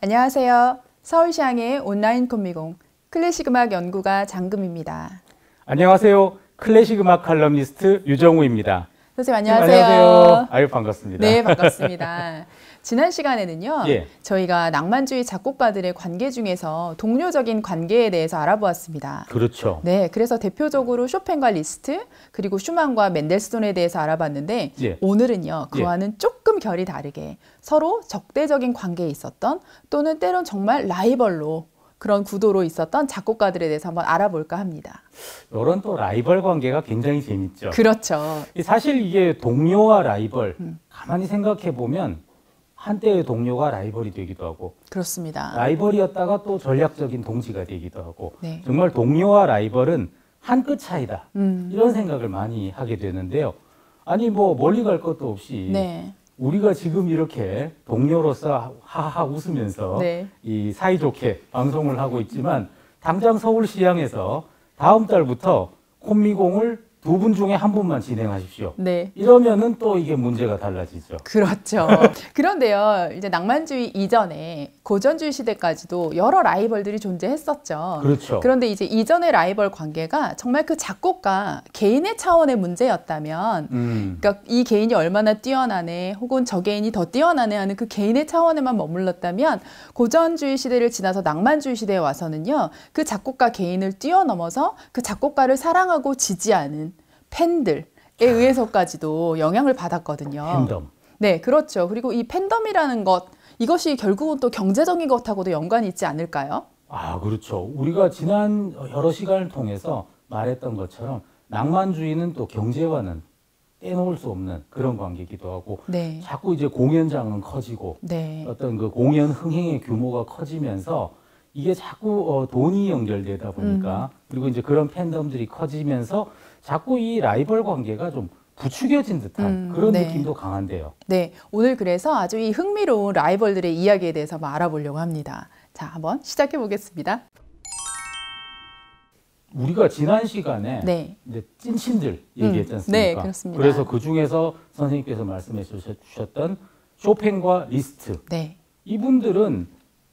안녕하세요. 서울시향의 온라인 콘미공 클래식 음악 연구가 장금입니다. 안녕하세요. 클래식 음악 칼럼니스트 유정우입니다. 선생님 안녕하세요. 안녕하세요. 아유 반갑습니다. 네 반갑습니다. 지난 시간에는요, 예. 저희가 낭만주의 작곡가들의 관계 중에서 동료적인 관계에 대해서 알아보았습니다. 그렇죠. 네, 그래서 대표적으로 쇼팽과 리스트, 그리고 슈만과 멘델스존에 대해서 알아봤는데, 예. 오늘은요, 그와는 예. 조금 결이 다르게 서로 적대적인 관계에 있었던 또는 때론 정말 라이벌로 그런 구도로 있었던 작곡가들에 대해서 한번 알아볼까 합니다. 이런 또 라이벌 관계가 굉장히 재밌죠. 그렇죠. 사실 이게 동료와 라이벌, 음. 가만히 생각해 보면 한때의 동료가 라이벌이 되기도 하고 그렇습니다. 라이벌이었다가 또 전략적인 동지가 되기도 하고 네. 정말 동료와 라이벌은 한 끗 차이다 음. 이런 생각을 많이 하게 되는데요. 아니 뭐 멀리 갈 것도 없이 네. 우리가 지금 이렇게 동료로서 하하 웃으면서 네. 이 사이좋게 방송을 하고 있지만 당장 서울시향에서 다음 달부터 콤미공을 두 분 중에 한 분만 진행하십시오. 네. 이러면은 또 이게 문제가 달라지죠. 그렇죠. 그런데요, 이제 낭만주의 이전에 고전주의 시대까지도 여러 라이벌들이 존재했었죠. 그렇죠. 그런데 이제 이전의 라이벌 관계가 정말 그 작곡가 개인의 차원의 문제였다면, 음. 그러니까 이 개인이 얼마나 뛰어나네, 혹은 저 개인이 더 뛰어나네 하는 그 개인의 차원에만 머물렀다면 고전주의 시대를 지나서 낭만주의 시대에 와서는요, 그 작곡가 개인을 뛰어넘어서 그 작곡가를 사랑하고 지지하는 팬들에 의해서까지도 영향을 받았거든요. 팬덤. 네, 그렇죠. 그리고 이 팬덤이라는 것 이것이 결국은 또 경제적인 것하고도 연관이 있지 않을까요? 아, 그렇죠. 우리가 지난 여러 시간을 통해서 말했던 것처럼 낭만주의는 또 경제와는 떼놓을 수 없는 그런 관계이기도 하고 네. 자꾸 이제 공연장은 커지고 네. 어떤 그 공연 흥행의 규모가 커지면서 이게 자꾸 어, 돈이 연결되다 보니까 음. 그리고 이제 그런 팬덤들이 커지면서 자꾸 이 라이벌 관계가 좀 부추겨진 듯한 음, 그런 네. 느낌도 강한데요. 네, 오늘 그래서 아주 이 흥미로운 라이벌들의 이야기에 대해서 한번 알아보려고 합니다. 자, 한번 시작해 보겠습니다. 우리가 지난 시간에 네. 이제 찐친들 얘기했지 음, 않습니까? 네, 그렇습니다. 그래서 그 중에서 선생님께서 말씀해 주셨던 쇼팽과 리스트. 네. 이분들은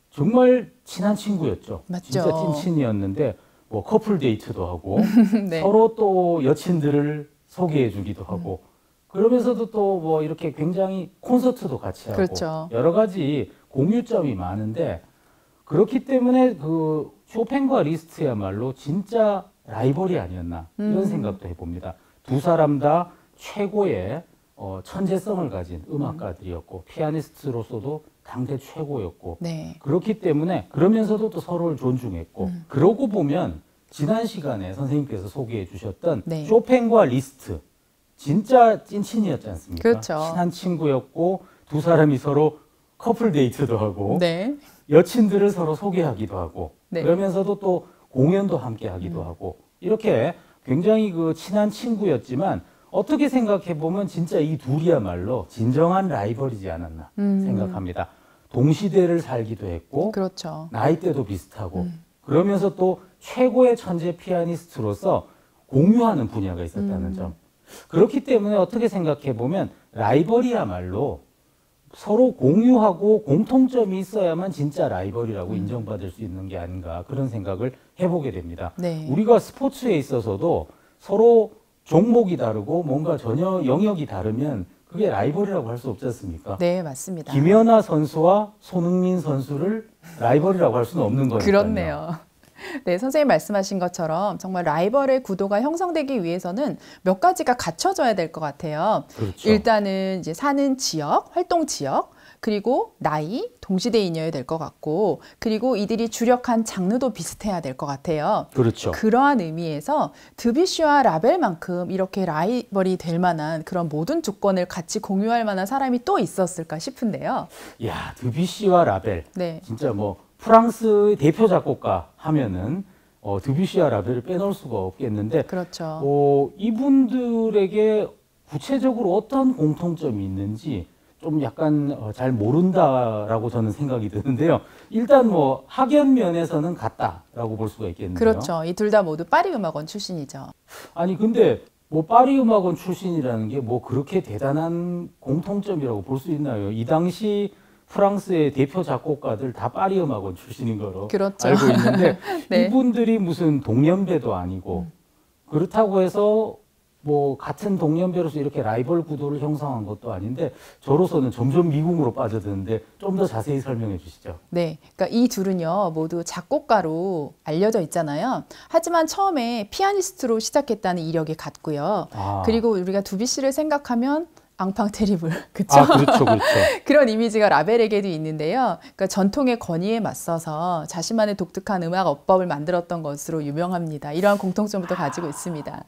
정말 친한 친구였죠. 맞죠. 진짜 찐친이었는데 뭐 커플 데이트도 하고 네. 서로 또 여친들을 소개해 주기도 하고 음. 그러면서도 또 뭐 이렇게 굉장히 콘서트도 같이 하고 그렇죠. 여러 가지 공유점이 많은데 그렇기 때문에 그 쇼팽과 리스트야말로 진짜 라이벌이 아니었나 이런 음. 생각도 해봅니다. 두 사람 다 최고의 어, 천재성을 가진 음악가들이었고 피아니스트로서도 당대 최고였고 네. 그렇기 때문에 그러면서도 또 서로를 존중했고 음. 그러고 보면 지난 시간에 선생님께서 소개해 주셨던 네. 쇼팽과 리스트 진짜 찐친이었지 않습니까? 그렇죠. 친한 친구였고 두 사람이 서로 커플 데이트도 하고 네. 여친들을 서로 소개하기도 하고 네. 그러면서도 또 공연도 함께 하기도 음. 하고 이렇게 굉장히 그 친한 친구였지만 어떻게 생각해 보면 진짜 이 둘이야말로 진정한 라이벌이지 않았나 음. 생각합니다. 동시대를 살기도 했고 그렇죠. 나이대도 비슷하고 음. 그러면서 또 최고의 천재 피아니스트로서 공유하는 분야가 있었다는 음. 점. 그렇기 때문에 어떻게 생각해 보면 라이벌이야말로 서로 공유하고 공통점이 있어야만 진짜 라이벌이라고 음. 인정받을 수 있는 게 아닌가 그런 생각을 해보게 됩니다. 네. 우리가 스포츠에 있어서도 서로 종목이 다르고 뭔가 전혀 영역이 다르면 그게 라이벌이라고 할 수 없지 않습니까? 네, 맞습니다. 김연아 선수와 손흥민 선수를 라이벌이라고 할 수는 없는 거니까요. 그렇네요. 네, 선생님 말씀하신 것처럼 정말 라이벌의 구도가 형성되기 위해서는 몇 가지가 갖춰져야 될 것 같아요. 그렇죠. 일단은 이제 사는 지역, 활동 지역, 그리고 나이, 동시대인이어야 될 것 같고, 그리고 이들이 주력한 장르도 비슷해야 될 것 같아요. 그렇죠. 그러한 의미에서 드비쉬와 라벨만큼 이렇게 라이벌이 될 만한 그런 모든 조건을 같이 공유할 만한 사람이 또 있었을까 싶은데요. 야, 드비쉬와 라벨. 네. 진짜 뭐 프랑스의 대표 작곡가 하면은 어, 드뷔시와 라벨을 빼놓을 수가 없겠는데 그렇죠. 어, 이분들에게 구체적으로 어떤 공통점이 있는지 좀 약간 어, 잘 모른다라고 저는 생각이 드는데요. 일단 뭐 학연 면에서는 같다라고 볼 수가 있겠는데요. 그렇죠. 이 둘 다 모두 파리 음악원 출신이죠. 아니 근데 뭐 파리 음악원 출신이라는 게 뭐 그렇게 대단한 공통점이라고 볼 수 있나요? 이 당시 프랑스의 대표 작곡가들 다 파리 음악원 출신인 거로 그렇죠. 알고 있는데 네. 이분들이 무슨 동년배도 아니고 음. 그렇다고 해서 뭐 같은 동년배로서 이렇게 라이벌 구도를 형성한 것도 아닌데 저로서는 점점 미궁으로 빠져드는데 좀 더 자세히 설명해 주시죠. 네, 그러니까 이 둘은요 모두 작곡가로 알려져 있잖아요. 하지만 처음에 피아니스트로 시작했다는 이력이 같고요. 아. 그리고 우리가 두비 씨를 생각하면 앙팡 테리블 그렇죠? 아, 그렇죠, 그렇죠. 그런 이미지가 라벨에게도 있는데요. 그러니까 전통의 권위에 맞서서 자신만의 독특한 음악 어법을 만들었던 것으로 유명합니다. 이러한 공통점도 가지고 있습니다.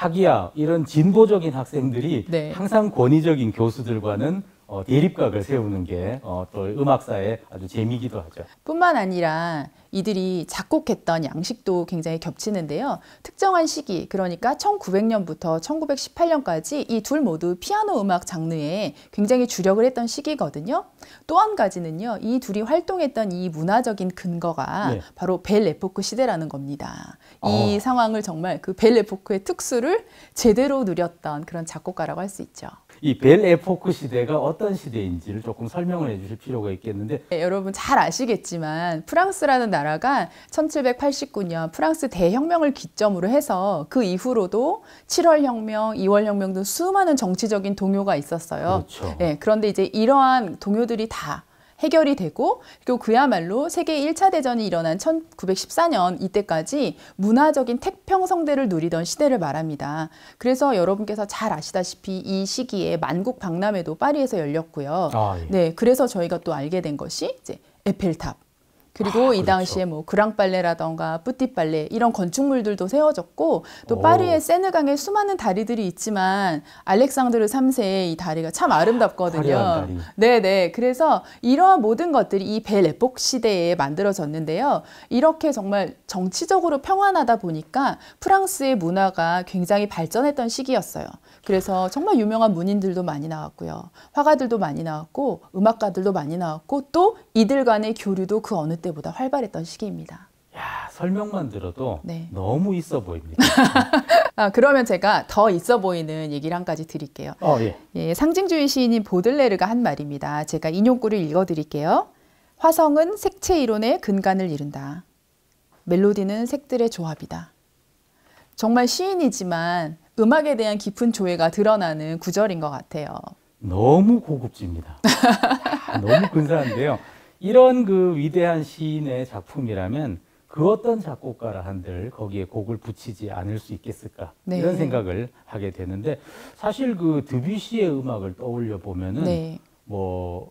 하기야 이런 진보적인 학생들이 네. 항상 권위적인 교수들과는 어, 대립각을 세우는 게또 어, 음악사의 아주 재미기도 하죠. 뿐만 아니라 이들이 작곡했던 양식도 굉장히 겹치는데요. 특정한 시기, 그러니까 1900년부터 1918년까지 이 둘 모두 피아노 음악 장르에 굉장히 주력을 했던 시기거든요. 또 한 가지는요. 이 둘이 활동했던 이 문화적인 근거가 네. 바로 Belle Époque 시대라는 겁니다. 이 어. 상황을 정말 그 Belle Époque의 특수를 제대로 누렸던 그런 작곡가라고 할 수 있죠. 이 Belle Époque 시대가 어떤 시대인지를 조금 설명을 해주실 필요가 있겠는데 네, 여러분 잘 아시겠지만 프랑스라는 나라가 1789년 프랑스 대혁명을 기점으로 해서 그 이후로도 7월 혁명, 2월 혁명 등 수많은 정치적인 동요가 있었어요. 그렇죠. 네, 그런데 이제 이러한 동요들이 다 해결이 되고 그리고 그야말로 세계 1차 대전이 일어난 1914년 이때까지 문화적인 태평성대를 누리던 시대를 말합니다. 그래서 여러분께서 잘 아시다시피 이 시기에 만국 박람회도 파리에서 열렸고요. 아, 예. 네, 그래서 저희가 또 알게 된 것이 이제 에펠탑. 그리고 아, 이 그렇죠. 당시에 뭐 그랑 빨레라던가 뿌띠 빨레 이런 건축물들도 세워졌고 또 오. 파리의 세느강에 수많은 다리들이 있지만 알렉산드르 3세의 이 다리가 참 아름답거든요. 네네. 그래서 이러한 모든 것들이 이 벨 에폭 시대에 만들어졌는데요. 이렇게 정말 정치적으로 평안하다 보니까 프랑스의 문화가 굉장히 발전했던 시기였어요. 그래서 정말 유명한 문인들도 많이 나왔고요. 화가들도 많이 나왔고 음악가들도 많이 나왔고 또 이들 간의 교류도 그 어느 때보다 활발했던 시기입니다. 야, 설명만 들어도 네. 너무 있어 보입니다. 아, 그러면 제가 더 있어 보이는 얘기를 한 가지 드릴게요. 어, 예. 예, 상징주의 시인인 보들레르가 한 말입니다. 제가 인용구를 읽어 드릴게요. 화성은 색채 이론의 근간을 이룬다. 멜로디는 색들의 조합이다. 정말 시인이지만 음악에 대한 깊은 조예가 드러나는 구절인 것 같아요. 너무 고급집니다. 너무 근사한데요. 이런 그 위대한 시인의 작품이라면 그 어떤 작곡가라 한들 거기에 곡을 붙이지 않을 수 있겠을까 네. 이런 생각을 하게 되는데 사실 그 드뷔시의 음악을 떠올려 보면은 네. 뭐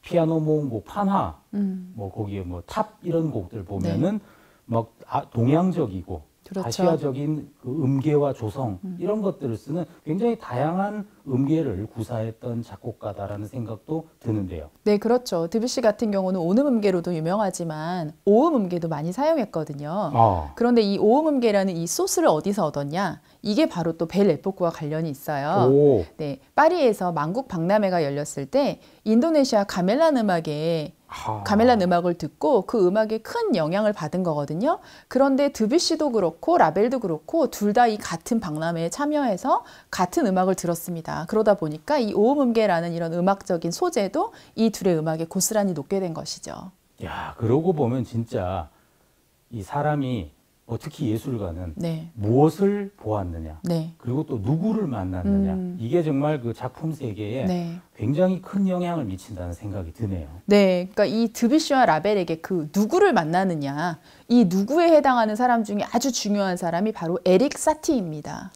피아노 모음곡 판화 음. 뭐 거기에 뭐 탑 이런 곡들 보면은 네. 막 아, 동양적이고 그렇죠. 아시아적인 그 음계와 조성 음. 이런 것들을 쓰는 굉장히 다양한 음계를 구사했던 작곡가다라는 생각도 드는데요. 네, 그렇죠. 드뷔시 같은 경우는 오음 음계로도 유명하지만 오음 음계도 많이 사용했거든요. 아. 그런데 이 오음 음계라는 이 소스를 어디서 얻었냐? 이게 바로 또 Belle Époque와 관련이 있어요. 오. 네, 파리에서 만국 박람회가 열렸을 때 인도네시아 가멜란 음악에 아. 가멜란 음악을 듣고 그 음악에 큰 영향을 받은 거거든요. 그런데 드뷔시도 그렇고 라벨도 그렇고 둘 다 이 같은 박람회에 참여해서 같은 음악을 들었습니다. 그러다 보니까 이 오음음계라는 이런 음악적인 소재도 이 둘의 음악에 고스란히 녹게 된 것이죠. 야, 그러고 보면 진짜 이 사람이 뭐 특히 예술가는 네. 무엇을 보았느냐, 네. 그리고 또 누구를 만났느냐, 음. 이게 정말 그 작품 세계에 네. 굉장히 큰 영향을 미친다는 생각이 드네요. 네, 그러니까 이 드뷔시와 라벨에게 그 누구를 만나느냐, 이 누구에 해당하는 사람 중에 아주 중요한 사람이 바로 에릭 사티입니다.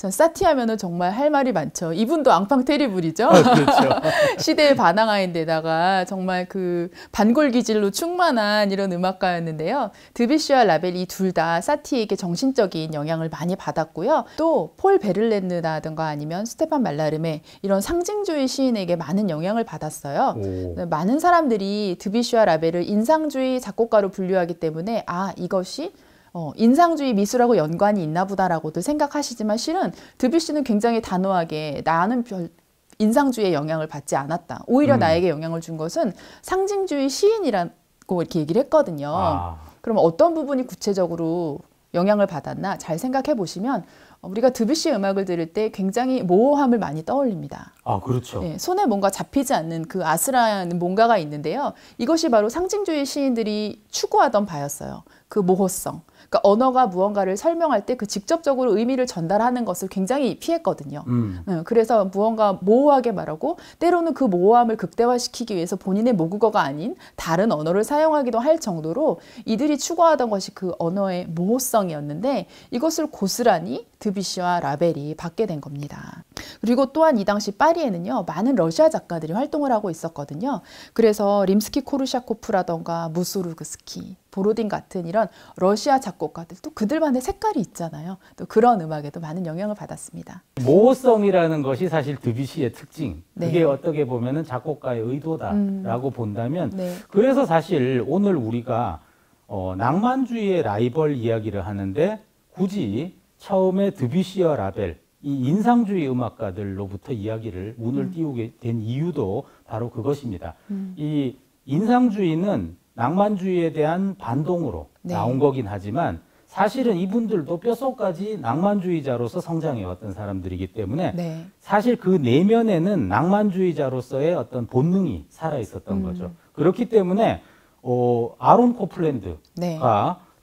전 사티 하면은 정말 할 말이 많죠. 이분도 enfant terrible이죠. 아, 그렇죠. 시대의 반항아인데다가 정말 그 반골 기질로 충만한 이런 음악가였는데요. 드뷔시와 라벨이 둘 다 사티에게 정신적인 영향을 많이 받았고요. 또 폴 베를렌느라든가 아니면 스테판 말라르메 이런 상징주의 시인에게 많은 영향을 받았어요. 오. 많은 사람들이 드뷔시와 라벨을 인상주의 작곡가로 분류하기 때문에 아 이것이 어, 인상주의 미술하고 연관이 있나 보다라고도 생각하시지만 실은 드뷔시는 굉장히 단호하게 나는 별 인상주의의 영향을 받지 않았다. 오히려 음. 나에게 영향을 준 것은 상징주의 시인이라고 이렇게 얘기를 했거든요. 아. 그럼 어떤 부분이 구체적으로 영향을 받았나 잘 생각해 보시면 우리가 드뷔시 음악을 들을 때 굉장히 모호함을 많이 떠올립니다. 아, 그렇죠. 네, 손에 뭔가 잡히지 않는 그 아슬한 뭔가가 있는데요. 이것이 바로 상징주의 시인들이 추구하던 바였어요. 그 모호성. 그러니까 언어가 무언가를 설명할 때 그 직접적으로 의미를 전달하는 것을 굉장히 피했거든요. 음. 네, 그래서 무언가 모호하게 말하고 때로는 그 모호함을 극대화시키기 위해서 본인의 모국어가 아닌 다른 언어를 사용하기도 할 정도로 이들이 추구하던 것이 그 언어의 모호성이었는데 이것을 고스란히 드비시와 라벨이 받게 된 겁니다. 그리고 또한 이 당시 파리에는요 많은 러시아 작가들이 활동을 하고 있었거든요. 그래서 림스키 코르샤코프라던가 무소르그스키, 보로딘 같은 이런 러시아 작곡가들 또 그들만의 색깔이 있잖아요. 또 그런 음악에도 많은 영향을 받았습니다. 모호성이라는 것이 사실 드뷔시의 특징. 네. 그게 어떻게 보면은 작곡가의 의도다라고 음. 본다면 네. 그래서 사실 오늘 우리가 어, 낭만주의의 라이벌 이야기를 하는데 굳이 처음에 드뷔시와 라벨 이 인상주의 음악가들로부터 이야기를 문을 음. 띄우게 된 이유도 바로 그것입니다. 음. 이 인상주의는 낭만주의에 대한 반동으로 네. 나온 거긴 하지만 사실은 이분들도 뼛속까지 낭만주의자로서 성장해 왔던 사람들이기 때문에 네. 사실 그 내면에는 낭만주의자로서의 어떤 본능이 살아 있었던 음. 거죠. 그렇기 때문에 어, 아론 코플랜드가 네.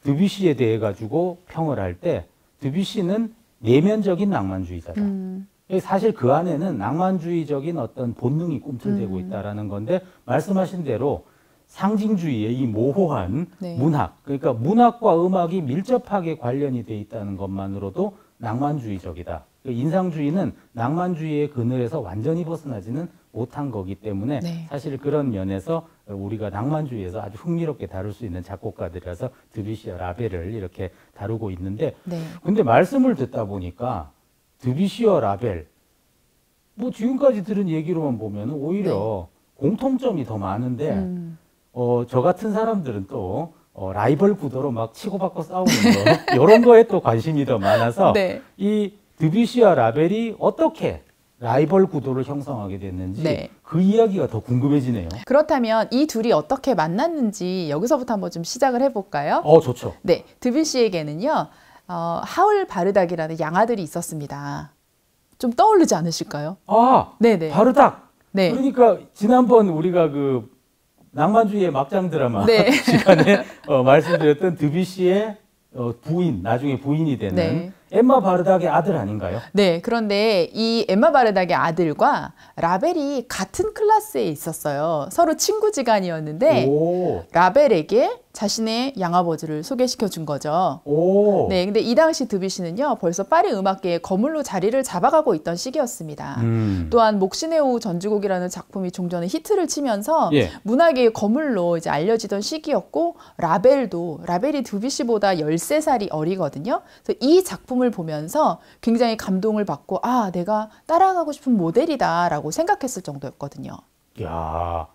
드뷔시에 대해 가지고 평을 할 때 드뷔시는 내면적인 낭만주의자다. 음. 사실 그 안에는 낭만주의적인 어떤 본능이 꿈틀대고 음. 있다라는 건데 말씀하신 대로 상징주의의 이 모호한 네. 문학, 그러니까 문학과 음악이 밀접하게 관련이 돼 있다는 것만으로도 낭만주의적이다. 그 인상주의는 낭만주의의 그늘에서 완전히 벗어나지는 못한 거기 때문에 네. 사실 그런 면에서 우리가 낭만주의에서 아주 흥미롭게 다룰 수 있는 작곡가들이라서 드뷔시와 라벨을 이렇게 다루고 있는데 네. 근데 말씀을 듣다 보니까 드뷔시와 라벨 뭐 지금까지 들은 얘기로만 보면 오히려 네. 공통점이 더 많은데 음. 어, 저 같은 사람들은 또 어, 라이벌 구도로 막 치고받고 싸우는 거 이런 거에 또 관심이 더 많아서 네. 이 드뷔시와 라벨이 어떻게 라이벌 구도를 형성하게 됐는지 네. 그 이야기가 더 궁금해지네요. 그렇다면 이 둘이 어떻게 만났는지 여기서부터 한번 좀 시작을 해볼까요? 어, 좋죠. 네, 드뷔시에게는요 어, 하울 바르닥이라는 양아들이 있었습니다. 좀 떠오르지 않으실까요? 아, 네네. 바르닥. 네. 그러니까 지난번 우리가 그 낭만주의의 막장 드라마 네. 시간에 어, 말씀드렸던 드뷔시의 어, 부인, 나중에 부인이 되는 네. 엠마 바르닥의 아들 아닌가요? 네, 그런데 이 엠마 바르닥의 아들과 라벨이 같은 클래스에 있었어요. 서로 친구지간이었는데 오. 라벨에게 자신의 양아버지를 소개시켜 준 거죠. 오. 네, 근데 이 당시 드뷔시는요, 벌써 파리 음악계에 거물로 자리를 잡아가고 있던 시기였습니다. 음. 또한 목신의 오후 전주곡이라는 작품이 종전에 히트를 치면서 예. 문화계의 거물로 이제 알려지던 시기였고, 라벨도, 라벨이 드뷔시보다 13살이 어리거든요. 그래서 이 작품을 보면서 굉장히 감동을 받고, 아, 내가 따라가고 싶은 모델이다라고 생각했을 정도였거든요. 야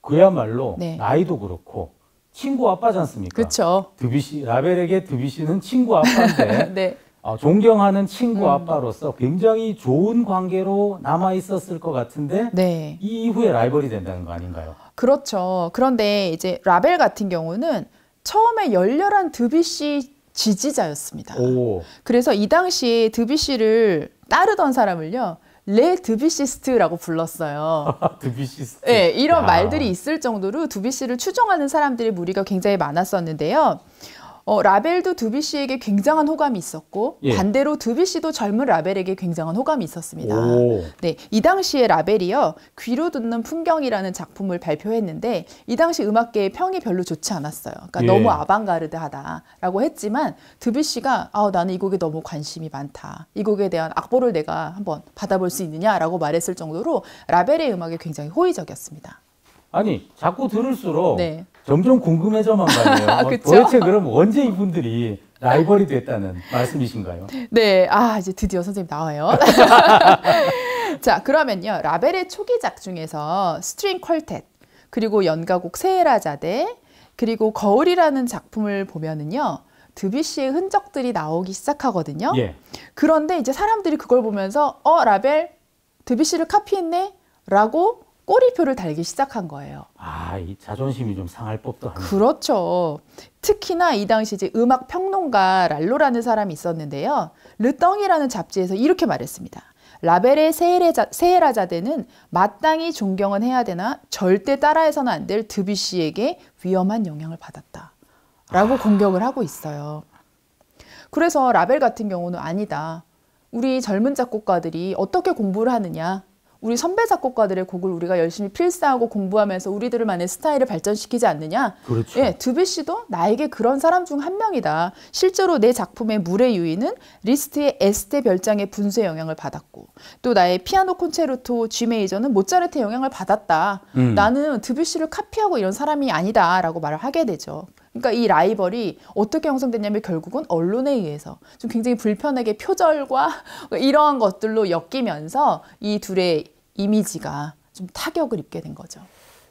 그야말로 네. 나이도 그렇고, 친구 아빠지 않습니까? 그렇죠. 드뷔시 라벨에게 드뷔시는 친구 아빠인데 네. 어, 존경하는 친구 음. 아빠로서 굉장히 좋은 관계로 남아 있었을 것 같은데 네. 이 이후에 라이벌이 된다는 거 아닌가요? 그렇죠. 그런데 이제 라벨 같은 경우는 처음에 열렬한 드뷔시 지지자였습니다. 오. 그래서 이 당시에 드뷔시를 따르던 사람을요. les Debussystes라고 불렀어요. Debussyste. 네, 이런 야. 말들이 있을 정도로 드뷔시를 추종하는 사람들의 무리가 굉장히 많았었는데요. 어, 라벨도 드뷔시에게 굉장한 호감이 있었고 예. 반대로 드뷔시도 젊은 라벨에게 굉장한 호감이 있었습니다. 오. 네, 이 당시에 라벨이요 귀로 듣는 풍경이라는 작품을 발표했는데 이 당시 음악계의 평이 별로 좋지 않았어요. 그러니까 예. 너무 아방가르드하다라고 했지만 드뷔시가 아 나는 이 곡에 너무 관심이 많다. 이 곡에 대한 악보를 내가 한번 받아볼 수 있느냐라고 말했을 정도로 라벨의 음악에 굉장히 호의적이었습니다. 아니 자꾸 들을수록 네. 점점 궁금해져만 가네요. 아, 도대체 그럼 언제 이분들이 라이벌이 됐다는 말씀이신가요? 네, 아 이제 드디어 선생님 나와요. 자 그러면요 라벨의 초기작 중에서 string quartet 그리고 연가곡 셰에라자데 그리고 거울이라는 작품을 보면은요 드뷔시의 흔적들이 나오기 시작하거든요. 예. 그런데 이제 사람들이 그걸 보면서 어 라벨 드뷔시를 카피했네 라고 꼬리표를 달기 시작한 거예요. 아, 이 자존심이 좀 상할 법도 하네요. 그렇죠. 특히나 이 당시 이제 음악 평론가 랄로라는 사람이 있었는데요. 르덩이라는 잡지에서 이렇게 말했습니다. 라벨의 세헤라자, 세헤라자대는 마땅히 존경은 해야 되나 절대 따라해서는 안 될 드뷔시에게 위험한 영향을 받았다. 라고 아... 공격을 하고 있어요. 그래서 라벨 같은 경우는 아니다. 우리 젊은 작곡가들이 어떻게 공부를 하느냐. 우리 선배 작곡가들의 곡을 우리가 열심히 필사하고 공부하면서 우리들만의 스타일을 발전시키지 않느냐? 그렇죠. 예, 드뷔시도 나에게 그런 사람 중 한 명이다. 실제로 내 작품의 물의 유희는 리스트의 에스테 별장의 분수의 영향을 받았고 또 나의 피아노 콘체르토 G major는 모차르트의 영향을 받았다. 음. 나는 드뷔시를 카피하고 이런 사람이 아니다라고 말을 하게 되죠. 그러니까 이 라이벌이 어떻게 형성됐냐면 결국은 언론에 의해서 좀 굉장히 불편하게 표절과 이러한 것들로 엮이면서 이 둘의 이미지가 좀 타격을 입게 된 거죠.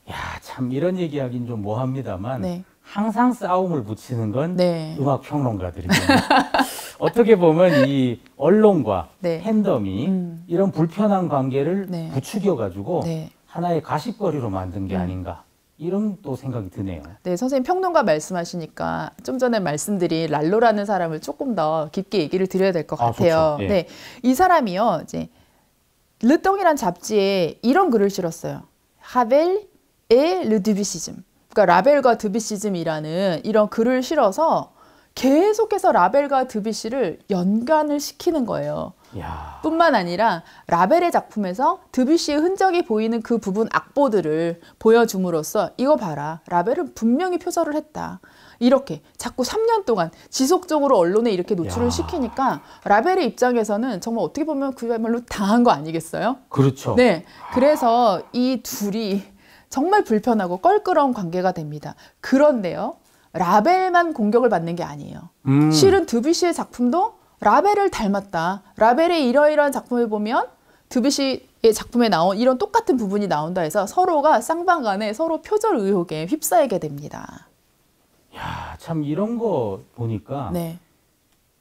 야, 참 이런 얘기하긴 좀 뭐합니다만 네. 항상 싸움을 붙이는 건 네. 음악 평론가들이거든요. 어떻게 보면 이 언론과 네. 팬덤이 음. 이런 불편한 관계를 네. 부추겨 가지고 네. 하나의 가십거리로 만든 게 음. 아닌가. 이런 또 생각이 드네요. 네, 선생님 평론가 말씀하시니까 좀 전에 말씀드린 랄로라는 사람을 조금 더 깊게 얘기를 드려야 될것 아, 같아요. 예. 네, 이 사람이요, 이제 르똥이란 잡지에 이런 글을 실었어요. 하벨 에 르드비시즘. 그러니까 라벨과 드비시즘이라는 이런 글을 실어서 계속해서 라벨과 드비시를 연관을 시키는 거예요. 야. 뿐만 아니라 라벨의 작품에서 드비시의 흔적이 보이는 그 부분 악보들을 보여줌으로써 이거 봐라. 라벨은 분명히 표절을 했다. 이렇게 자꾸 3년 동안 지속적으로 언론에 이렇게 노출을 야. 시키니까 라벨의 입장에서는 정말 어떻게 보면 그야말로 당한 거 아니겠어요? 그렇죠. 네. 그래서 이 둘이 정말 불편하고 껄끄러운 관계가 됩니다. 그런데요. 라벨만 공격을 받는 게 아니에요. 음. 실은 드뷔시의 작품도 라벨을 닮았다. 라벨의 이러이러한 작품을 보면 드뷔시의 작품에 나온 이런 똑같은 부분이 나온다 해서 서로가 쌍방 간에 서로 표절 의혹에 휩싸이게 됩니다. 야, 참 이런 거 보니까 네.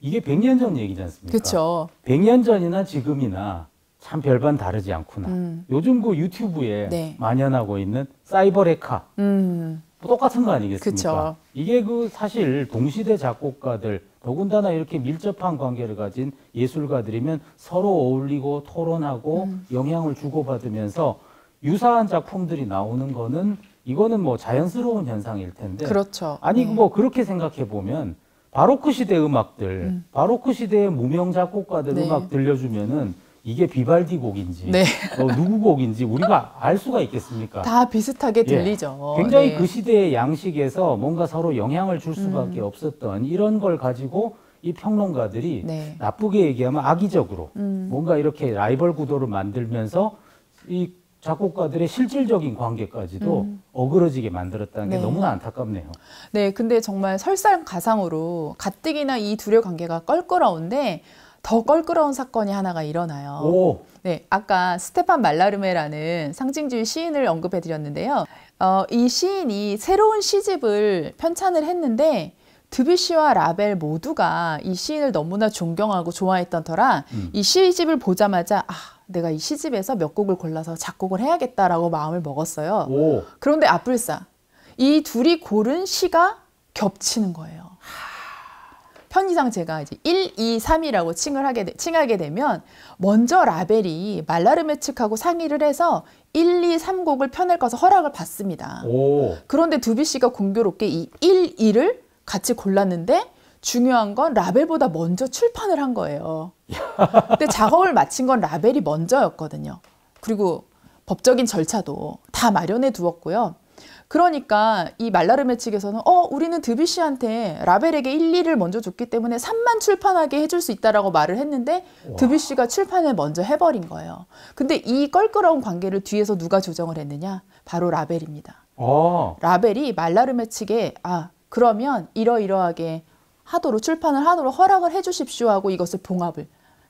이게 100년 전 얘기지 않습니까? 그렇죠. 100년 전이나 지금이나 참 별반 다르지 않구나. 음. 요즘 그 유튜브에 네. 만연하고 있는 사이버 레카. 음. 똑같은 거 아니겠습니까? 그쵸. 이게 그 사실 동시대 작곡가들 더군다나 이렇게 밀접한 관계를 가진 예술가들이면 서로 어울리고 토론하고 음. 영향을 주고받으면서 유사한 작품들이 나오는 거는 이거는 뭐 자연스러운 현상일 텐데. 그렇죠. 아니 네. 뭐 그렇게 생각해 보면 바로크 시대 음악들, 음. 바로크 시대의 무명 작곡가들 네. 음악 들려주면은 이게 비발디 곡인지 네. 어, 누구 곡인지 우리가 알 수가 있겠습니까? 다 비슷하게 예. 들리죠. 예. 굉장히 네. 그 시대의 양식에서 뭔가 서로 영향을 줄 수밖에 음. 없었던 이런 걸 가지고 이 평론가들이 네. 나쁘게 얘기하면 악의적으로 음. 뭔가 이렇게 라이벌 구도를 만들면서 이 작곡가들의 실질적인 관계까지도 음. 어그러지게 만들었다는 게 네. 너무나 안타깝네요. 네, 근데 정말 설상가상으로 가뜩이나 이 둘의 관계가 껄끄러운데 더 껄끄러운 사건이 하나가 일어나요. 오. 네, 아까 스테판 말라르메라는 상징주의 시인을 언급해 드렸는데요. 어, 이 시인이 새로운 시집을 편찬을 했는데 드뷔시와 라벨 모두가 이 시인을 너무나 존경하고 좋아했던 터라 음. 이 시집을 보자마자 아, 내가 이 시집에서 몇 곡을 골라서 작곡을 해야겠다라고 마음을 먹었어요. 오. 그런데 아뿔싸 이 둘이 고른 시가 겹치는 거예요. 편의상 제가 이제 1, 2, 3이라고 칭을 하게 되, 칭하게 되면 먼저 라벨이 말라르메 측하고 상의를 해서 1, 2, 3곡을 편을 꺼서 허락을 받습니다. 오. 그런데 두비 씨가 공교롭게 이 1, 2를 같이 골랐는데 중요한 건 라벨보다 먼저 출판을 한 거예요. 근데 작업을 마친 건 라벨이 먼저였거든요. 그리고 법적인 절차도 다 마련해 두었고요. 그러니까 이 말라르메 측에서는 어 우리는 드뷔시한테 라벨에게 1, 2를 먼저 줬기 때문에 3만 출판하게 해줄 수 있다라고 말을 했는데 와. 드뷔시가 출판을 먼저 해버린 거예요. 근데 이 껄끄러운 관계를 뒤에서 누가 조정을 했느냐? 바로 라벨입니다. 오. 어. 라벨이 말라르메 측에 아 그러면 이러이러하게 하도록 출판을 하도록 허락을 해주십시오 하고 이것을 봉합을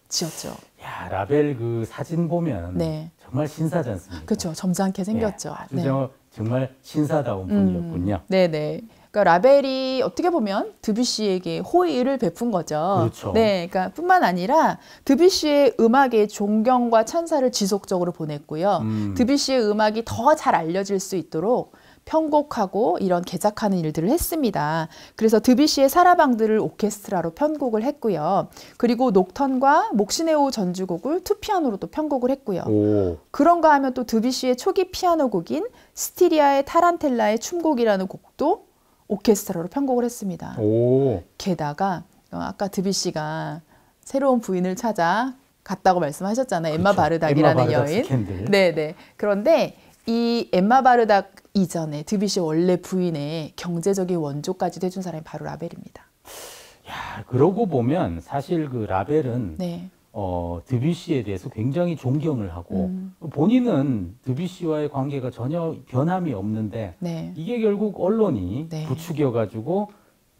지었죠. 야 라벨 그 사진 보면 네. 정말 신사지 않습니까? 그렇죠. 점잖게 생겼죠. 예, 아주 네. 정말 신사다운 분이었군요. 음, 네네. 그러니까 라벨이 어떻게 보면 드뷔시에게 호의를 베푼 거죠. 그렇죠. 네, 그러니까 뿐만 아니라 드뷔시의 음악에 존경과 찬사를 지속적으로 보냈고요. 음. 드뷔시의 음악이 더 잘 알려질 수 있도록 편곡하고 이런 개작하는 일들을 했습니다. 그래서 드뷔시의 사라방드를 오케스트라로 편곡을 했고요. 그리고 녹턴과 목신의 오후 전주곡을 two piano로도 편곡을 했고요. 오. 그런가 하면 또 드뷔시의 초기 피아노 곡인 스티리아의 타란텔라의 춤곡이라는 곡도 오케스트라로 편곡을 했습니다. 오. 게다가 어, 아까 드뷔시가 새로운 부인을 찾아 갔다고 말씀하셨잖아요. 그렇죠. 엠마 바르닥이라는 엠마 여인. 스캔들. 네네. 그런데 이 엠마 바르닥 이전에 드뷔시 원래 부인의 경제적인 원조까지 해준 사람이 바로 라벨입니다. 야, 그러고 보면 사실 그 라벨은 네. 어, 드뷔시에 대해서 굉장히 존경을 하고 음. 본인은 드뷔시와의 관계가 전혀 변함이 없는데 네. 이게 결국 언론이 네. 부추겨 가지고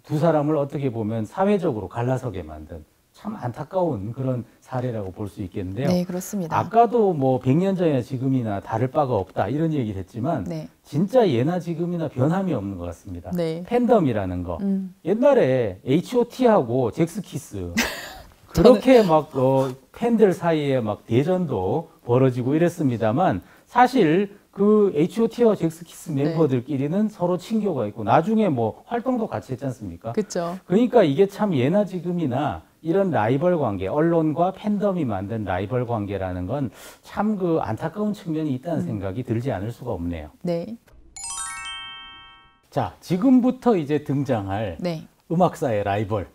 두 사람을 어떻게 보면 사회적으로 갈라서게 만든 참 안타까운 그런 사례라고 볼 수 있겠는데요. 네, 그렇습니다. 아까도 뭐 100년 전이나 지금이나 다를 바가 없다 이런 얘기를 했지만 네. 진짜 예나 지금이나 변함이 없는 것 같습니다. 네. 팬덤이라는 거. 음. 옛날에 H.O.T하고 잭스키스 그렇게 막 어, 팬들 사이에 막 대전도 벌어지고 이랬습니다만 사실 그 H.O.T와 잭스키스 네. 멤버들끼리는 네. 서로 친교가 있고 나중에 뭐 활동도 같이 했지 않습니까? 그렇죠. 그러니까 이게 참 예나 지금이나 이런 라이벌 관계, 언론과 팬덤이 만든 라이벌 관계라는 건 참 그 안타까운 측면이 있다는 음. 생각이 들지 않을 수가 없네요. 네. 자, 지금부터 이제 등장할 네. 음악사의 라이벌.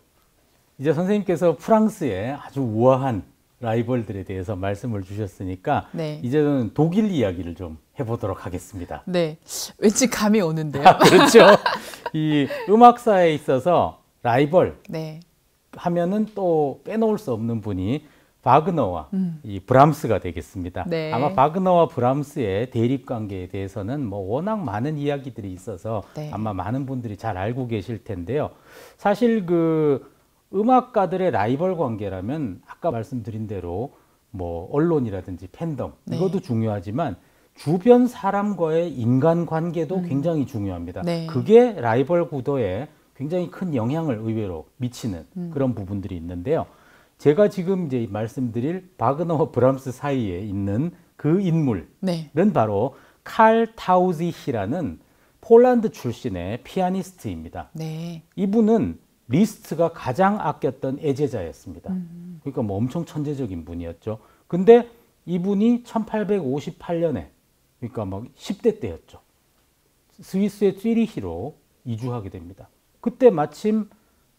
이제 선생님께서 프랑스의 아주 우아한 라이벌들에 대해서 말씀을 주셨으니까 네. 이제 는 독일 이야기를 좀 해보도록 하겠습니다. 네, 왠지 감이 오는데요. 아, 그렇죠. 이 음악사에 있어서 라이벌 네. 하면은 또 빼놓을 수 없는 분이 바그너와 음. 이 브람스가 되겠습니다. 네. 아마 바그너와 브람스의 대립 관계에 대해서는 뭐 워낙 많은 이야기들이 있어서 네. 아마 많은 분들이 잘 알고 계실 텐데요. 사실 그 음악가들의 라이벌 관계라면 아까 말씀드린 대로 뭐 언론이라든지 팬덤 네. 이것도 중요하지만 주변 사람과의 인간 관계도 음. 굉장히 중요합니다. 네. 그게 라이벌 구도에 굉장히 큰 영향을 의외로 미치는 음. 그런 부분들이 있는데요. 제가 지금 이제 말씀드릴 바그너와 브람스 사이에 있는 그 인물은 네. 바로 칼 타우지히라는 폴란드 출신의 피아니스트입니다. 네. 이분은 리스트가 가장 아꼈던 애제자였습니다. 음. 그러니까 뭐 엄청 천재적인 분이었죠. 근데 이분이 1858년에 그러니까 막 10대 때였죠. 스위스의 취리히로 이주하게 됩니다. 그때 마침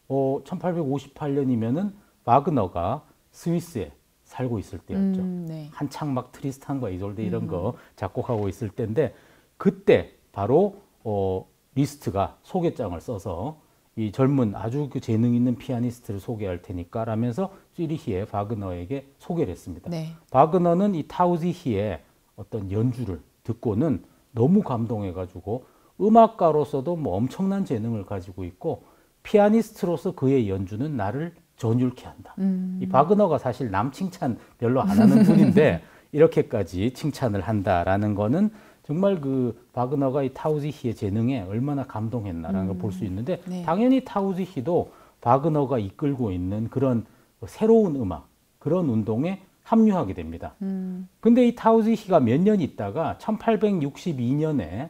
어, 1858년이면은 바그너가 스위스에 살고 있을 때였죠. 음, 네. 한창 막 트리스탄과 이솔데 이런 음. 거 작곡하고 있을 때인데 그때 바로 어, 리스트가 소개장을 써서 이 젊은 아주 그 재능 있는 피아니스트를 소개할 테니까 라면서 찌리히의 바그너에게 소개를 했습니다. 네. 바그너는 이 타우지히의 어떤 연주를 듣고는 너무 감동해가지고 음악가로서도 뭐 엄청난 재능을 가지고 있고 피아니스트로서 그의 연주는 나를 전율케 한다. 음. 이 바그너가 사실 남 칭찬 별로 안 하는 분인데 이렇게까지 칭찬을 한다라는 거는 정말 그 바그너가 이 타우지히의 재능에 얼마나 감동했나라는 음. 걸볼 수 있는데 네. 당연히 타우지히도 바그너가 이끌고 있는 그런 새로운 음악 그런 운동에 합류하게 됩니다. 음. 근데 이 타우지히가 몇 년 있다가 1862년에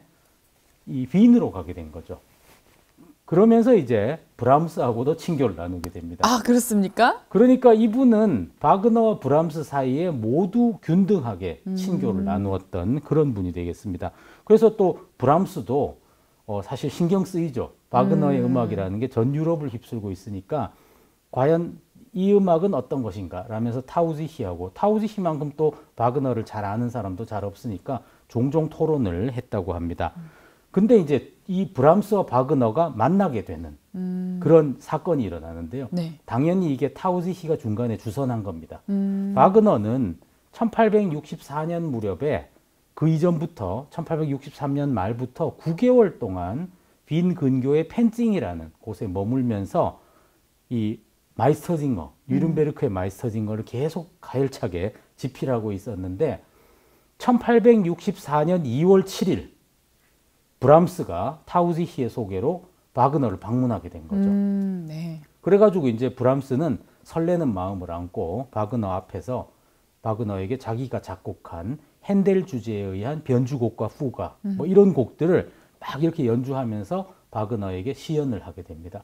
이 빈으로 가게 된 거죠. 그러면서 이제 브람스하고도 친교를 나누게 됩니다. 아, 그렇습니까? 그러니까 이분은 바그너와 브람스 사이에 모두 균등하게 음. 친교를 나누었던 그런 분이 되겠습니다. 그래서 또 브람스도 어, 사실 신경 쓰이죠. 바그너의 음. 악이라는 게 전 유럽을 휩쓸고 있으니까 과연 이 음악은 어떤 것인가 라면서 타우지히하고 타우지히만큼 또 바그너를 잘 아는 사람도 잘 없으니까 종종 토론을 했다고 합니다. 음. 근데 이제 이 브람스와 바그너가 만나게 되는 음. 그런 사건이 일어나는데요. 네. 당연히 이게 타우지히가 중간에 주선한 겁니다. 음. 바그너는 1864년 무렵에 그 이전부터 1863년 말부터 9개월 동안 빈 근교의 펜징이라는 곳에 머물면서 이 마이스터징어, 뉘른베르크의 마이스터징어를 계속 가열차게 집필하고 있었는데 1864년 2월 7일 브람스가 타우지히의 소개로 바그너를 방문하게 된 거죠. 음, 네. 그래가지고 이제 브람스는 설레는 마음을 안고 바그너 앞에서 바그너에게 자기가 작곡한 핸델 주제에 의한 변주곡과 후가 뭐 음. 뭐 이런 곡들을 막 이렇게 연주하면서 바그너에게 시연을 하게 됩니다.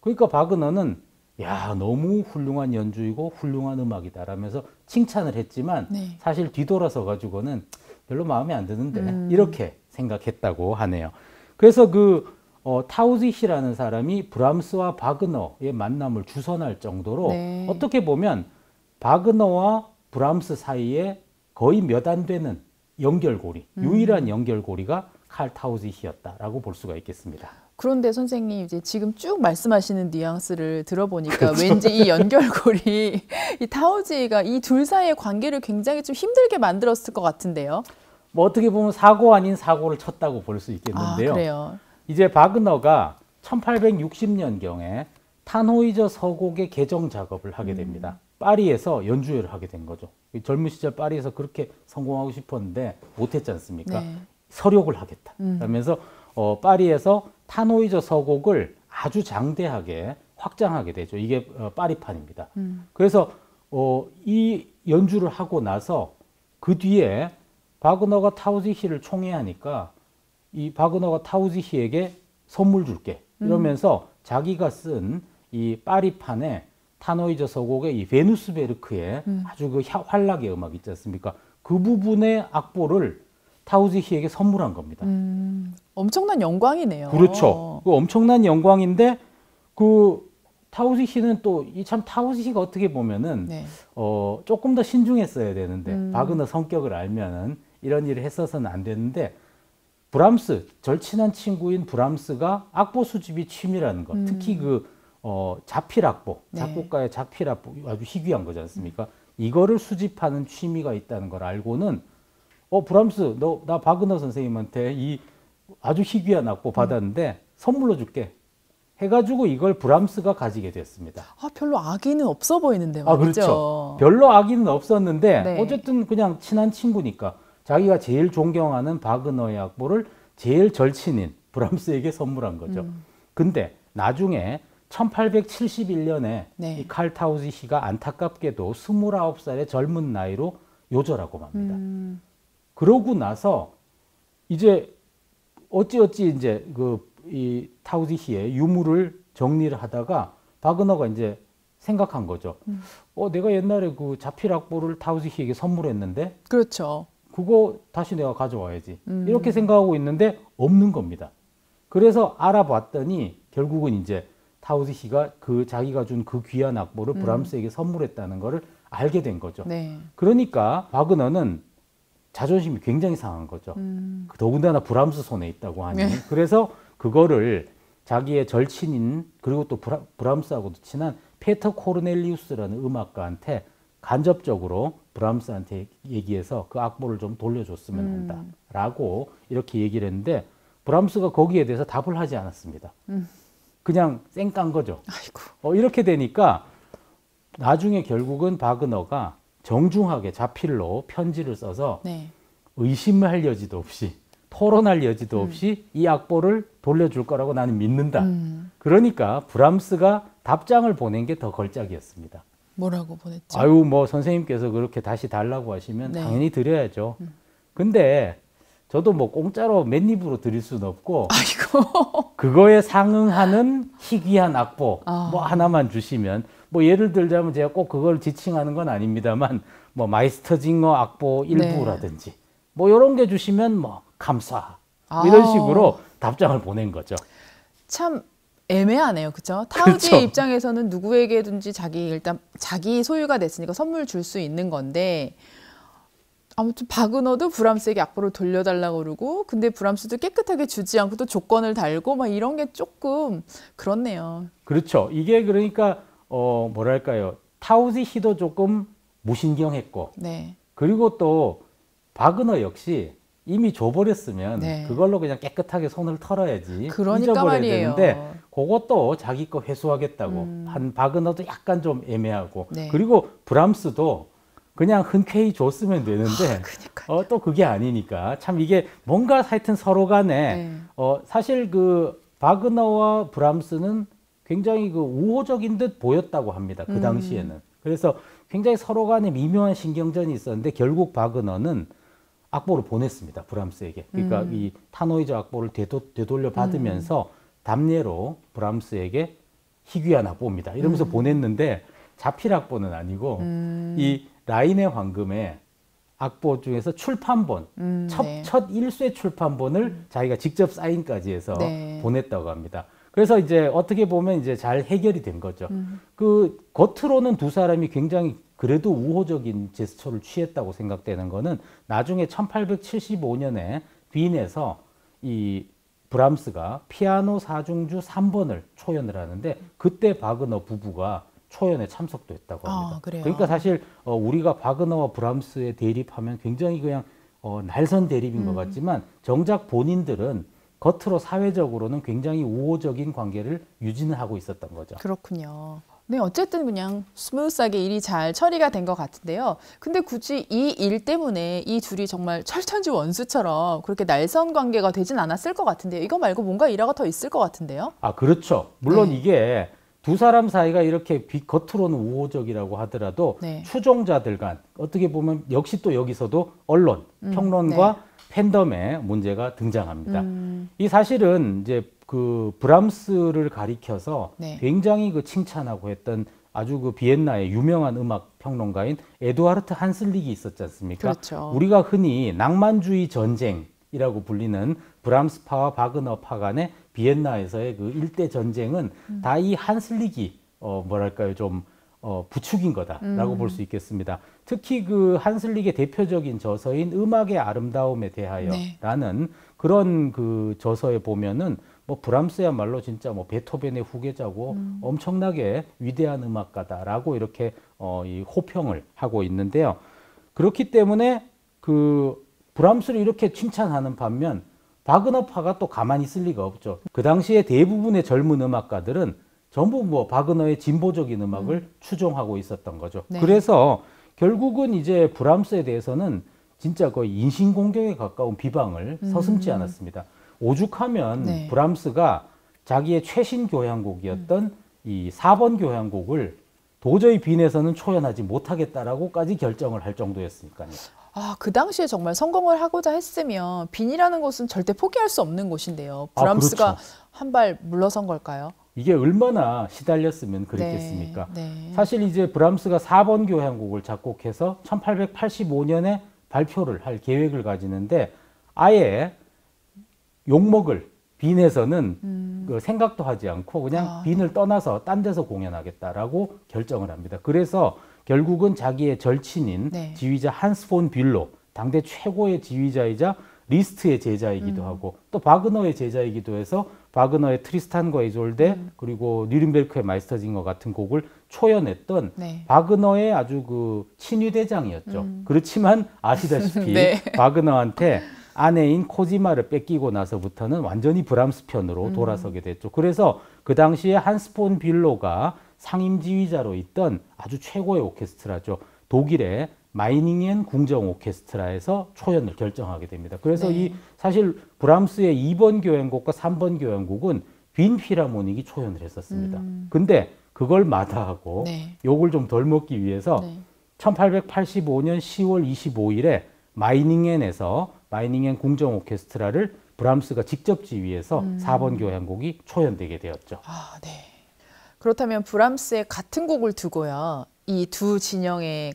그러니까 바그너는 야 너무 훌륭한 연주이고 훌륭한 음악이다라면서 칭찬을 했지만 네. 사실 뒤돌아서 가지고는 별로 마음에 안 드는데 음. 이렇게 생각했다고 하네요. 그래서 그 어, 타우지히라는 사람이 브람스와 바그너의 만남을 주선할 정도로 네. 어떻게 보면 바그너와 브람스 사이에 거의 몇 안 되는 연결고리, 음. 유일한 연결고리가 칼 타우지히였다라고 볼 수가 있겠습니다. 그런데 선생님 이제 지금 쭉 말씀하시는 뉘앙스를 들어보니까 그렇죠. 왠지 이 연결고리 이 타우지가 이 둘 사이의 관계를 굉장히 좀 힘들게 만들었을 것 같은데요. 뭐 어떻게 보면 사고 아닌 사고를 쳤다고 볼 수 있겠는데요. 아, 이제 바그너가 1860년경에 탄호이저 서곡의 개정 작업을 하게 됩니다. 음. 파리에서 연주회를 하게 된 거죠. 젊은 시절 파리에서 그렇게 성공하고 싶었는데 못했지 않습니까? 네. 서력을 하겠다. 음. 그러면서 어, 파리에서 타노이저 서곡을 아주 장대하게 확장하게 되죠. 이게 어, 파리판입니다. 음. 그래서 어, 이 연주를 하고 나서 그 뒤에 바그너가 타우지히를 총애하니까 이 바그너가 타우지히에게 선물 줄게 이러면서 음. 자기가 쓴 이 파리판에 타노이저 서곡의 이 베누스베르크의 음. 아주 그 활락의 음악 있지 않습니까? 그 부분의 악보를 타우지히에게 선물한 겁니다. 음, 엄청난 영광이네요. 그렇죠. 그 엄청난 영광인데 그 타우지히는 또 이 참 타우지히가 어떻게 보면은 네. 어 조금 더 신중했어야 되는데 음. 바그너 성격을 알면은 이런 일을 했어서는 안 되는데 브람스 절친한 친구인 브람스가 악보 수집이 취미라는 것, 음. 특히 그 어, 자필 악보, 네. 작곡가의 자필 악보 아주 희귀한 거지 않습니까? 음. 이거를 수집하는 취미가 있다는 걸 알고는 어 브람스 너 나 바그너 선생님한테 이 아주 희귀한 악보 받았는데 선물로 줄게 해가지고 이걸 브람스가 가지게 됐습니다. 아 별로 악의는 없어 보이는데요. 아 그렇죠. 별로 악의는 없었는데 네. 어쨌든 그냥 친한 친구니까 자기가 제일 존경하는 바그너의 악보를 제일 절친인 브람스에게 선물한 거죠. 음. 근데 나중에 1871년에 네. 이 칼타우지히가 안타깝게도 29살의 젊은 나이로 요절하고 맙니다. 음. 그러고 나서 이제 어찌어찌 이제 그 이 타우지히의 유물을 정리를 하다가 바그너가 이제 생각한 거죠. 음. 어, 내가 옛날에 그 자필 악보를 타우지히에게 선물했는데. 그렇죠. 그거 다시 내가 가져와야지. 음. 이렇게 생각하고 있는데 없는 겁니다. 그래서 알아봤더니 결국은 이제 타우지히가 그 자기가 준 그 귀한 악보를 음. 브람스에게 선물했다는 것을 알게 된 거죠. 네. 그러니까 바그너는 자존심이 굉장히 상한 거죠. 음. 그 더군다나 브람스 손에 있다고 하니. 네. 그래서 그거를 자기의 절친인 그리고 또 브라, 브람스하고도 친한 페터 코르넬리우스라는 음악가한테 간접적으로 브람스한테 얘기해서 그 악보를 좀 돌려줬으면 음. 한다라고 이렇게 얘기를 했는데 브람스가 거기에 대해서 답을 하지 않았습니다. 음. 그냥 쌩깐 거죠. 아이고. 어, 이렇게 되니까 나중에 결국은 바그너가 정중하게 자필로 편지를 써서 네. 의심할 여지도 없이 토론할 여지도 음. 없이 이 악보를 돌려줄 거라고 나는 믿는다. 음. 그러니까 브람스가 답장을 보낸 게 더 걸작이었습니다. 뭐라고 보냈죠? 아유, 뭐 선생님께서 그렇게 다시 달라고 하시면 네. 당연히 드려야죠. 음. 근데 저도 뭐 공짜로 맨입으로 드릴 수는 없고 아이고. 그거에 상응하는 희귀한 악보 아. 뭐 하나만 주시면 뭐 예를 들자면 제가 꼭 그걸 지칭하는 건 아닙니다만 뭐 마이스터징어 악보 일부라든지 네. 뭐 이런 게 주시면 뭐 감사 아. 이런 식으로 답장을 보낸 거죠. 참 애매하네요, 그렇죠? 타우지히의 그렇죠. 입장에서는 누구에게든지 자기 일단 자기 소유가 됐으니까 선물 줄 수 있는 건데 아무튼 바그너도 브람스에게 악보를 돌려달라고 그러고 근데 브람스도 깨끗하게 주지 않고 또 조건을 달고 막 이런 게 조금 그렇네요. 그렇죠. 이게 그러니까 어 뭐랄까요 타우지히도 조금 무신경했고 네. 그리고 또 바그너 역시 이미 줘버렸으면 네. 그걸로 그냥 깨끗하게 손을 털어야지 그러니까 잊어버려야 말이에요. 되는데 그것도 자기 거 회수하겠다고 음. 한 바그너도 약간 좀 애매하고 네. 그리고 브람스도 그냥 흔쾌히 줬으면 되는데 아, 어, 또 그게 아니니까 참 이게 뭔가 하여튼 서로 간에 네. 어, 사실 그 바그너와 브람스는 굉장히 그 우호적인 듯 보였다고 합니다. 그 음. 당시에는. 음. 그래서 굉장히 서로 간에 미묘한 신경전이 있었는데 결국 바그너는 악보를 보냈습니다. 브람스에게. 그러니까 음. 이 타노이저 악보를 되도, 되돌려 받으면서 음. 담례로 브람스에게 희귀한 악보입니다. 이러면서 음. 보냈는데 자필 악보는 아니고 음. 이 라인의 황금에 악보 중에서 출판본 음, 첫, 네. 첫 1쇄 출판본을 음. 자기가 직접 사인까지 해서 네. 보냈다고 합니다. 그래서 이제 어떻게 보면 이제 잘 해결이 된 거죠. 음. 그 겉으로는 두 사람이 굉장히 그래도 우호적인 제스처를 취했다고 생각되는 거는 나중에 1875년에 빈에서 이 브람스가 피아노 사중주 3번을 초연을 하는데 그때 바그너 부부가 초연에 참석도 했다고 아, 합니다. 아, 그러니까 사실 어, 우리가 바그너와 브람스의 대립하면 굉장히 그냥 어, 날선 대립인 음. 것 같지만 정작 본인들은 겉으로 사회적으로는 굉장히 우호적인 관계를 유지는 하고 있었던 거죠. 그렇군요. 네, 어쨌든 그냥 스무스하게 일이 잘 처리가 된 것 같은데요. 근데 굳이 이 일 때문에 이 둘이 정말 철천지 원수처럼 그렇게 날선 관계가 되진 않았을 것 같은데요. 이거 말고 뭔가 일화가 더 있을 것 같은데요. 아, 그렇죠. 물론 네. 이게 두 사람 사이가 이렇게 비, 겉으로는 우호적이라고 하더라도 네. 추종자들 간 어떻게 보면 역시 또 여기서도 언론, 음, 평론과 네. 팬덤의 문제가 등장합니다. 음. 이 사실은 이제 그 브람스를 가리켜서 네. 굉장히 그 칭찬하고 했던 아주 그 비엔나의 유명한 음악 평론가인 에두아르트 한슬릭이 있었지 않습니까? 그렇죠. 우리가 흔히 낭만주의 전쟁이라고 불리는 브람스파와 바그너파 간의 비엔나에서의 그 일대 전쟁은 음. 다이 한슬릭이 어 뭐랄까요 좀 어, 부축인 거다라고 음. 볼수 있겠습니다. 특히 그 한슬릭의 대표적인 저서인 음악의 아름다움에 대하여라는 네. 그런 그 저서에 보면은 뭐 브람스야말로 진짜 뭐 베토벤의 후계자고 음. 엄청나게 위대한 음악가다라고 이렇게 어, 이 호평을 하고 있는데요. 그렇기 때문에 그 브람스를 이렇게 칭찬하는 반면 바그너파가 또 가만히 있을 리가 없죠. 그 당시에 대부분의 젊은 음악가들은 전부 뭐 바그너의 진보적인 음악을 음. 추종하고 있었던 거죠. 네. 그래서 결국은 이제 브람스에 대해서는 진짜 거의 인신공격에 가까운 비방을 음. 서슴지 않았습니다. 오죽하면 네. 브람스가 자기의 최신 교향곡이었던 음. 이 4번 교향곡을 도저히 빈에서는 초연하지 못하겠다라고까지 결정을 할 정도였으니까요. 아, 그 당시에 정말 성공을 하고자 했으면 빈이라는 곳은 절대 포기할 수 없는 곳인데요. 아, 브람스가 아, 그렇죠. 한발 물러선 걸까요? 이게 얼마나 시달렸으면 그랬겠습니까? 네, 네. 사실 이제 브람스가 4번 교향곡을 작곡해서 1885년에 발표를 할 계획을 가지는데 아예 욕먹을 빈에서는 음. 그 생각도 하지 않고 그냥 아, 빈을 떠나서 딴 데서 공연하겠다라고 결정을 합니다. 그래서 결국은 자기의 절친인 네. 지휘자 한스 폰 뷜로 당대 최고의 지휘자이자 리스트의 제자이기도 음. 하고 또 바그너의 제자이기도 해서 바그너의 트리스탄과 이졸데 음. 그리고 뉘른베르크의 마이스터징어 같은 곡을 초연했던 네. 바그너의 아주 그 친위대장이었죠. 음. 그렇지만 아시다시피 네. 바그너한테 아내인 코지마를 뺏기고 나서부터는 완전히 브람스 편으로 음. 돌아서게 됐죠. 그래서 그 당시에 한스 폰 뷜로가 상임 지휘자로 있던 아주 최고의 오케스트라죠. 독일의 마이닝겐 궁정 오케스트라에서 초연을 결정하게 됩니다. 그래서 네. 이 사실 브람스의 2번 교향곡과 3번 교향곡은 빈 필하모닉이 초연을 했었습니다. 음. 근데 그걸 마다하고 네. 욕을 좀 덜 먹기 위해서 네. 1885년 10월 25일에 마이닝엔에서 마이닝엔 궁정 오케스트라를 브람스가 직접 지휘해서 음. 4번 교향곡이 초연되게 되었죠. 아, 네. 그렇다면 브람스의 같은 곡을 두고요. 이 두 진영의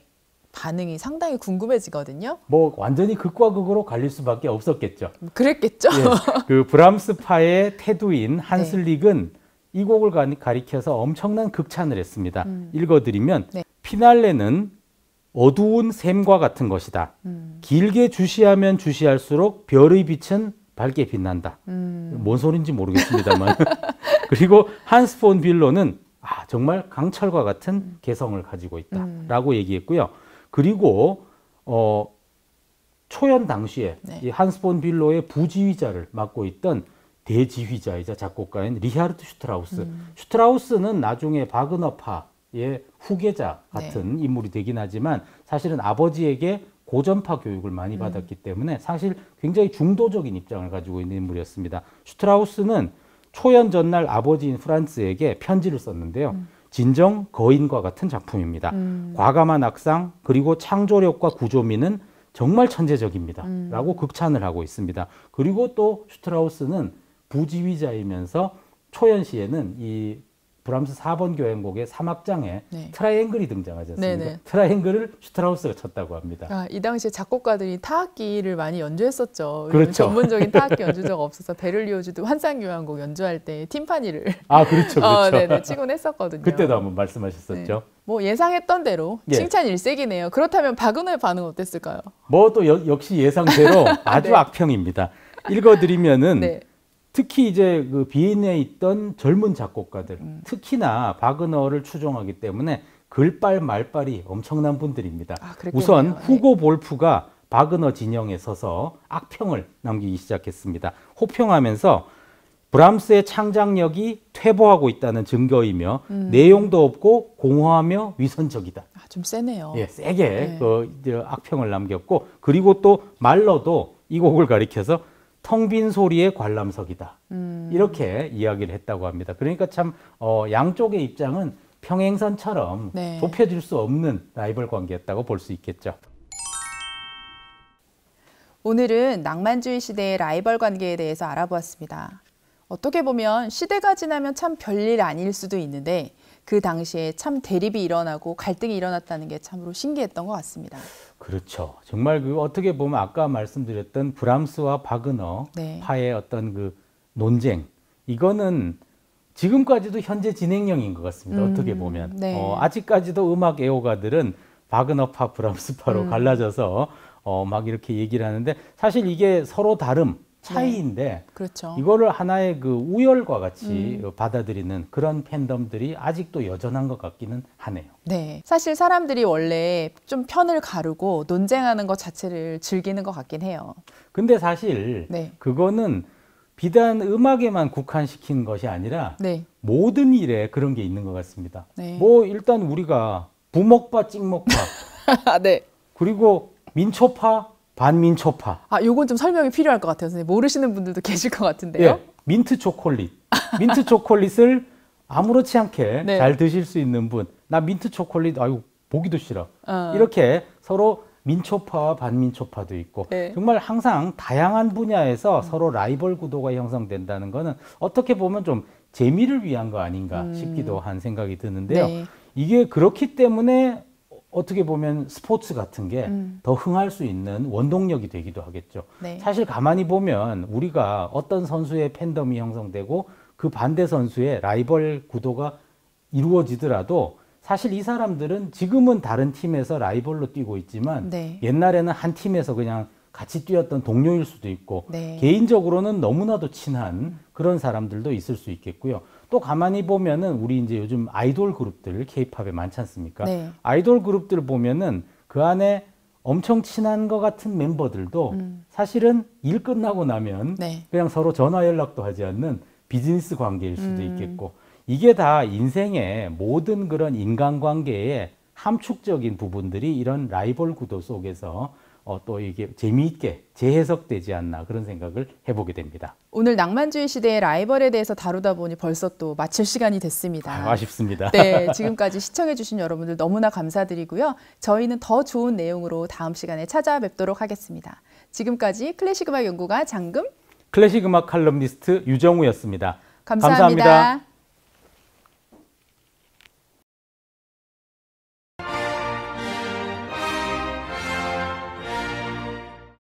반응이 상당히 궁금해지거든요. 뭐 완전히 극과 극으로 갈릴 수밖에 없었겠죠. 그랬겠죠. 예, 그 브람스파의 태두인 한슬릭은 네. 이 곡을 가리켜서 엄청난 극찬을 했습니다. 음. 읽어드리면 네. 피날레는 어두운 샘과 같은 것이다. 음. 길게 주시하면 주시할수록 별의 빛은 밝게 빛난다. 음. 뭔 소린지 모르겠습니다만. 그리고 한스 폰 빌로는 아, 정말 강철과 같은 음. 개성을 가지고 있다라고 음. 얘기했고요. 그리고 어, 초연 당시에 네. 이 한스 폰 빌로의 부지휘자를 맡고 있던 대지휘자이자 작곡가인 리하르트 슈트라우스. 음. 슈트라우스는 나중에 바그너파의 후계자 같은 네. 인물이 되긴 하지만 사실은 아버지에게 고전파 교육을 많이 음. 받았기 때문에 사실 굉장히 중도적인 입장을 가지고 있는 인물이었습니다. 슈트라우스는 초연 전날 아버지인 프란츠에게 편지를 썼는데요. 음. 진정 거인과 같은 작품입니다. 음. 과감한 악상 그리고 창조력과 구조미는 정말 천재적입니다. 음. 라고 극찬을 하고 있습니다. 그리고 또 슈트라우스는 부지휘자이면서 초연 시에는 이 브람스 4번 교향곡의 3악장에 네. 트라이앵글이 등장하지 않습니까? 네네. 트라이앵글을 슈트라우스가 쳤다고 합니다. 아, 이 당시에 작곡가들이 타악기를 많이 연주했었죠. 그렇죠. 전문적인 타악기 연주자가 없어서 베를리오즈도 환상 교향곡 연주할 때 팀파니를 아 그렇죠, 그렇죠. 어, 네네, 치곤 했었거든요. 그때도 한번 말씀하셨었죠. 네. 뭐 예상했던 대로 예. 칭찬 일색이네요. 그렇다면 박은호의 반응 어땠을까요? 뭐 또 역시 예상대로 아주 네. 악평입니다. 읽어드리면은. 네. 특히 이제 그 비엔에 있던 젊은 작곡가들, 음. 특히나 바그너를 추종하기 때문에 글빨 말빨이 엄청난 분들입니다. 아, 우선 네. 후고 볼프가 바그너 진영에 서서 악평을 남기기 시작했습니다. 호평하면서 브람스의 창작력이 퇴보하고 있다는 증거이며 음. 내용도 없고 공허하며 위선적이다. 아, 좀 세네요. 예, 세게 네. 그 악평을 남겼고 그리고 또 말러도 이 곡을 가리켜서 텅 빈 소리의 관람석이다. 음. 이렇게 이야기를 했다고 합니다. 그러니까 참 어, 양쪽의 입장은 평행선처럼 네. 좁혀질 수 없는 라이벌 관계였다고 볼 수 있겠죠. 오늘은 낭만주의 시대의 라이벌 관계에 대해서 알아보았습니다. 어떻게 보면 시대가 지나면 참 별일 아닐 수도 있는데 그 당시에 참 대립이 일어나고 갈등이 일어났다는 게 참으로 신기했던 것 같습니다. 그렇죠. 정말 그 어떻게 보면 아까 말씀드렸던 브람스와 바그너 네. 파의 어떤 그 논쟁 이거는 지금까지도 현재 진행형인 것 같습니다. 음, 어떻게 보면 네. 어, 아직까지도 음악 애호가들은 바그너파, 브람스파로 음. 갈라져서 어, 막 이렇게 얘기를 하는데 사실 이게 서로 다름 차이인데 네. 그렇죠. 이거를 하나의 그 우열과 같이 음. 받아들이는 그런 팬덤들이 아직도 여전한 것 같기는 하네요. 네. 사실 사람들이 원래 좀 편을 가르고 논쟁하는 것 자체를 즐기는 것 같긴 해요. 근데 사실 네. 그거는 비단 음악에만 국한시킨 것이 아니라 네. 모든 일에 그런 게 있는 것 같습니다. 네. 뭐 일단 우리가 부먹파, 찍먹파, 네. 그리고 민초파, 반민초파. 아, 요건 좀 설명이 필요할 것 같아요. 선생님. 모르시는 분들도 계실 것 같은데요. 예, 민트 초콜릿. 민트 초콜릿을 아무렇지 않게 네. 잘 드실 수 있는 분. 나 민트 초콜릿, 아유, 보기도 싫어. 어. 이렇게 서로 민초파와 반민초파도 있고 네. 정말 항상 다양한 분야에서 음. 서로 라이벌 구도가 형성된다는 거는 어떻게 보면 좀 재미를 위한 거 아닌가 음. 싶기도 한 생각이 드는데요. 네. 이게 그렇기 때문에 어떻게 보면 스포츠 같은 게더 음. 흥할 수 있는 원동력이 되기도 하겠죠. 네. 사실 가만히 보면 우리가 어떤 선수의 팬덤이 형성되고 그 반대 선수의 라이벌 구도가 이루어지더라도 사실 이 사람들은 지금은 다른 팀에서 라이벌로 뛰고 있지만 네. 옛날에는 한 팀에서 그냥 같이 뛰었던 동료일 수도 있고 네. 개인적으로는 너무나도 친한 그런 사람들도 있을 수 있겠고요. 또 가만히 보면은 우리 이제 요즘 아이돌 그룹들 케이팝에 많지 않습니까? 네. 아이돌 그룹들 보면은 그 안에 엄청 친한 것 같은 멤버들도 음. 사실은 일 끝나고 나면 네. 그냥 서로 전화 연락도 하지 않는 비즈니스 관계일 수도 음. 있겠고 이게 다 인생의 모든 그런 인간관계의 함축적인 부분들이 이런 라이벌 구도 속에서 어, 또 이게 재미있게 재해석되지 않나 그런 생각을 해보게 됩니다. 오늘 낭만주의 시대의 라이벌에 대해서 다루다 보니 벌써 또 마칠 시간이 됐습니다. 아, 쉽습니다 네, 지금까지 시청해주신 여러분들 너무나 감사드리고요. 저희는 더 좋은 내용으로 다음 시간에 찾아뵙도록 하겠습니다. 지금까지 클래식 음악 연구가 장금 클래식 음악 칼럼니스트 유정우였습니다 감사합니다. 감사합니다.